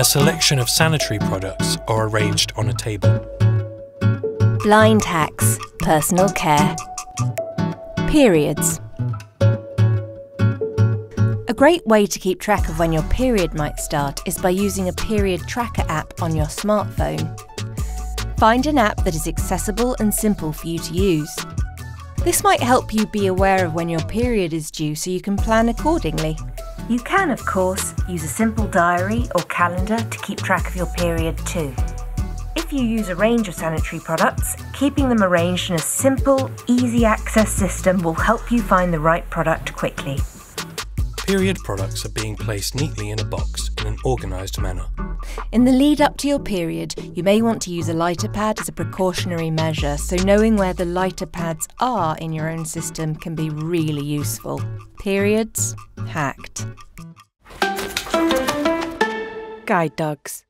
A selection of sanitary products are arranged on a table. Blind hacks, personal care. Periods. A great way to keep track of when your period might start is by using a period tracker app on your smartphone. Find an app that is accessible and simple for you to use. This might help you be aware of when your period is due so you can plan accordingly. You can, of course, use a simple diary or calendar to keep track of your period too. If you use a range of sanitary products, keeping them arranged in a simple, easy access system will help you find the right product quickly. Period products are being placed neatly in a box in an organised manner. In the lead up to your period, you may want to use a lighter pad as a precautionary measure, so knowing where the lighter pads are in your own system can be really useful. Periods hacked. Guide dogs.